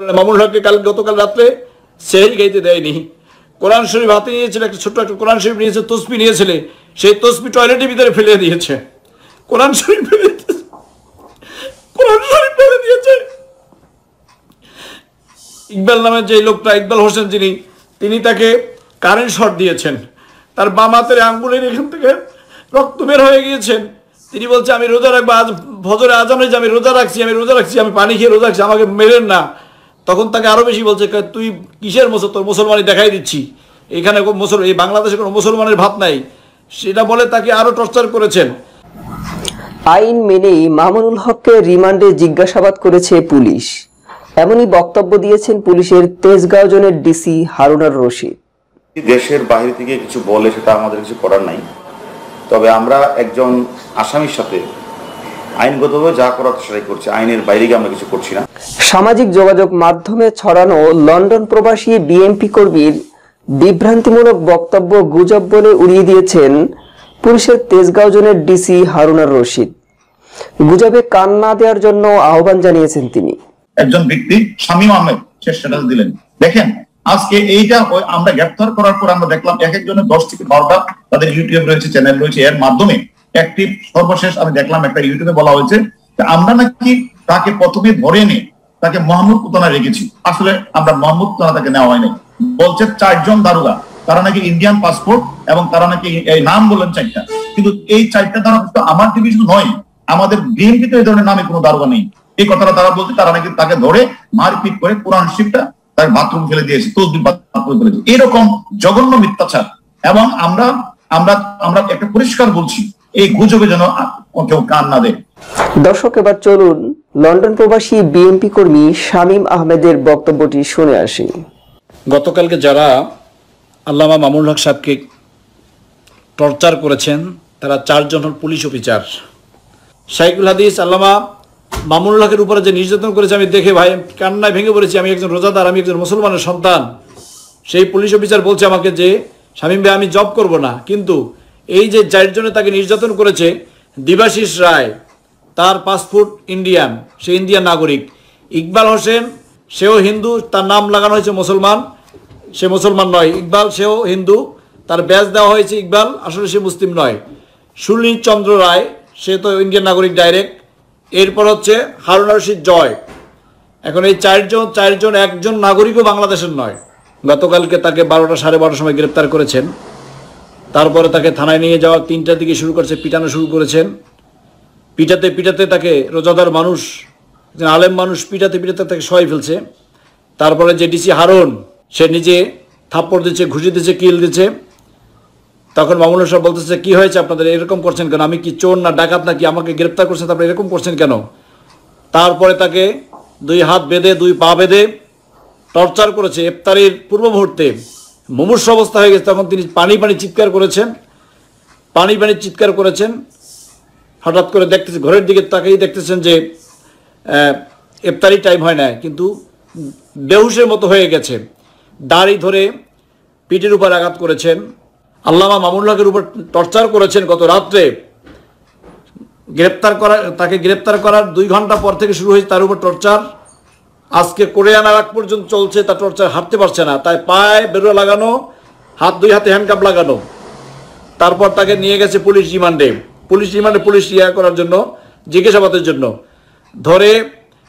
মামুন হককে কাল গতকাল রাত্রে সেহরি গাইতে দেয়নি। কোরআন শরীফ হাতে নিয়েছিল, একটা ছোট্ট একটা কোরআন শরীফ নিয়েছে, তসবি নিয়েছিলে, সেই তসবি টয়লেটের ভিতরে ফেলে দিয়েছে। কোরআন শরীফ ফেলে। কোরআন শরীফ ফেলে দিয়েছে। ইকবাল নামের যে লোকটা, ইকবাল হোসেন যিনি, তিনি তাকে কারেন্ট শট দিয়েছেন। তার বাম হাতের আঙ্গুলের এখান থেকে রক্ত বের হয়ে গিয়েছেন তিনি বলছে, আমি রোজা রাখব, আজ ভজরে হয়েছে, আমি রোজা রাখছি, আমি রোজা রাখছি, আমি পানি খেয়ে রোজা রাখছি, আমাকে মেরেন না। তখন তাকে আরও বেশি বলছে তুই কিসের মুসল তোর মুসলমানি দেখাই দিচ্ছি। এখানে কোনো মুসল এই বাংলাদেশে কোনো মুসলমানের ভাব নাই। সেটা বলে তাকে আরও টর্চার করেছেন। আইন মেনেই মামুনুল হককে রিমান্ডে জিজ্ঞাসাবাদ করেছে পুলিশ। এমনই বক্তব্য দিয়েছেন পুলিশের তেজগাঁও জোনের ডিসি হারুনার রশিদ। দেশের বাইরে থেকে কিছু বলে সেটা আমাদের কিছু করার নাই। তবে আমরা একজন আসামির সাথে আইনগতভাবে যা করার সেটাই করছি। আইনের বাইরে গিয়ে আমরা কিছু করছি না। সামাজিক যোগাযোগ মাধ্যমে ছড়ানো লন্ডন প্রবাসী বিএনপি কর্মীর বিভ্রান্তিমূলক বক্তব্য গুজব বলে উড়িয়ে দিয়েছেন পুলিশের তেজগাঁও জোনের ডিসি হারুনার রশিদ। গুজবে কান না দেওয়ার জন্য আহ্বান জানিয়েছেন তিনি। একজন ব্যক্তি শামীম আহমেদ সে স্ট্যাটাস দিলেন। দেখেন আজকে এইটা আমরা গ্রেপ্তার করার পর আমরা দেখলাম এক একজনের দশ থেকে বারোটা তাদের ইউটিউব রয়েছে চ্যানেল রয়েছে এর মাধ্যমে একটি সর্বশেষ আমি দেখলাম একটা ইউটিউবে বলা হয়েছে আমরা নাকি তাকে প্রথমে ধরে এনে তাকে মোহাম্মদ পুতানা রেখেছি। আসলে আমরা মোহাম্মদ পুতানা তাকে নেওয়া হয়নি। বলছে চারজন দারোগা। তারা নাকি ইন্ডিয়ান পাসপোর্ট এবং তারা নাকি এই নাম বললেন চারটা। কিন্তু এই চারটা দ্বারা কিন্তু আমার ডিভিশন নয়, আমাদের বিএনপিতে এই ধরনের নামে কোনো দারোগা নেই। এই কথাটা তারা বলছে, তারা নাকি তাকে ধরে মারপিট করে কোরআন শিবটা তার বাথরুম ফেলে দিয়েছে, তসবির বাথরুম ফেলে এরকম জঘন্য মিথ্যাচার। এবং আমরা আমরা আমরা একটা পরিষ্কার বলছি এই গুজবে যেন কেউ কান না দেয়। দর্শক এবার চলুন লন্ডন প্রবাসী বিএনপি কর্মী শামীম আহমেদের বক্তব্যটি শুনে আসি। গতকালকে যারা আল্লামা মামুল হক সাহেবকে টর্চার করেছেন তারা চারজন হল পুলিশ অফিসার। শাইকুল হাদিস আল্লামা মামুনুল হকের উপরে যে নির্যাতন করেছে আমি দেখে ভাই কান্নায় ভেঙে পড়েছি আমি একজন রোজাদার আমি একজন মুসলমানের সন্তান। সেই পুলিশ অফিসার বলছে আমাকে যে শামীম ভাই আমি জব করব না। কিন্তু এই যে চারজনে তাকে নির্যাতন করেছে, দিবাশিস রায়, তার পাসপোর্ট ইন্ডিয়ান, সে ইন্ডিয়ান নাগরিক। ইকবাল হোসেন, সেও হিন্দু, তার নাম লাগানো হয়েছে মুসলমান, সে মুসলমান নয়। ইকবাল, সেও হিন্দু, তার ব্যাজ দেওয়া হয়েছে ইকবাল, আসলে সে মুসলিম নয়। সুনীল চন্দ্র রায়, সে তো ইন্ডিয়ান নাগরিক ডাইরেক্ট। এরপর হচ্ছে হারুন রশিদ জয়। এখন এই চারজন চারজন একজন নাগরিকও বাংলাদেশের নয়। গতকালকে তাকে বারোটা সাড়ে বারোটার সময় গ্রেপ্তার করেছেন। তারপরে তাকে থানায় নিয়ে যাওয়া তিনটার দিকে শুরু করেছে, পিটানো শুরু করেছেন। পিটাতে পিটাতে তাকে রোজাদার মানুষ আলেম মানুষ পিটাতে পিটাতে তাকে সহায় ফেলছে। তারপরে যে ডিসি হারুন, সে নিজে থাপ্পড় দিচ্ছে, ঘুষি দিচ্ছে, কিল দিচ্ছে। তখন মামুন সাহেব বলতেছে, কি হয়েছে? আপনাদের এরকম করছেন কেন? আমি কি চোর না ডাকাত না কি আমাকে গ্রেপ্তার করছেন তারপরে এরকম করছেন কেন? তারপরে তাকে দুই হাত বেঁধে, দুই পা বেঁধে টর্চার করেছে ইফতারির পূর্ব মুহূর্তে। মুমূর্ষ অবস্থা হয়ে গেছে, তখন তিনি পানি পানি চিৎকার করেছেন, পানি পানি চিৎকার করেছেন। হঠাৎ করে দেখতেছে, ঘরের দিকে তাকেই দেখতেছেন যে ইফতারি টাইম হয় না কিন্তু বেহুশের মতো হয়ে গেছে। দাড়ি ধরে পিঠের উপর আঘাত করেছেন। আল্লামা মামুল্লাহের উপর টর্চার করেছেন গত রাত্রে। গ্রেপ্তার করা, তাকে গ্রেপ্তার করার দুই ঘণ্টা পর থেকে শুরু হয়েছে তার উপর টর্চার। আজকে করে আনার আগ পর্যন্ত চলছে তার টর্চার হাঁটতে পারছে না। তাই পায়ে বেরো লাগানো, হাত দুই হাতে হ্যান্ডকাপ লাগানো। তারপর তাকে নিয়ে গেছে পুলিশ রিমান্ডে। পুলিশ রিমান্ডে পুলিশ ইয়া করার জন্য, জিজ্ঞাসাবাদের জন্য। ধরে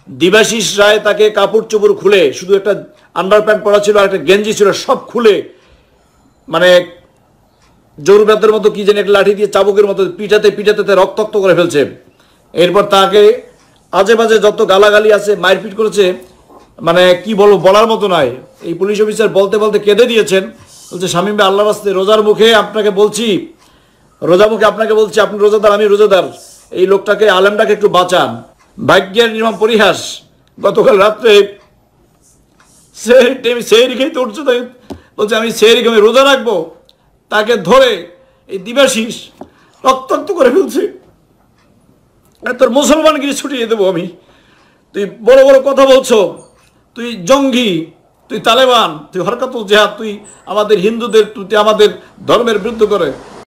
দিবাশিস রায় তাকে কাপড় চোপড় খুলে, শুধু একটা আন্ডার প্যান্ট পরা ছিল আর একটা গেঞ্জি ছিল, সব খুলে মানে জরুরাতের মতো কি জানি একটা লাঠি দিয়ে চাবুকের মতো পিঠাতে পিঠাতে তে রক্তাক্ত করে ফেলছে। এরপর তাকে আজে বাজে যত গালাগালি আছে, মারপিট করেছে মানে কি বলব, বলার মতো নয়। এই পুলিশ অফিসার বলতে বলতে কেঁদে দিয়েছেন। বলছে, স্বামী আল্লাহ রাস্তে রোজার মুখে আপনাকে বলছি রোজা মুখে আপনাকে বলছি, আপনি রোজাদার, আমি রোজাদার। এই লোকটাকে, আলেমটাকে একটু বাঁচান। ভাগ্যের নির্মম পরিহাস, গতকাল রাত্রে সে টেমি সেই রেখেই তো উঠছে, তাই বলছে, আমি সেই রেখে আমি রোজা রাখব। তাকে ধরে এই দিবাশিস রক্তাক্ত করে ফেলছে। তোর মুসলমানগিরি ছুটিয়ে দেবো আমি। তুই বড় বড় কথা বলছো তুই জঙ্গি, তুই তালেবান, তুই হরকাতুল জেহাদ, তুই আমাদের হিন্দুদের তুই আমাদের ধর্মের বিরুদ্ধে করে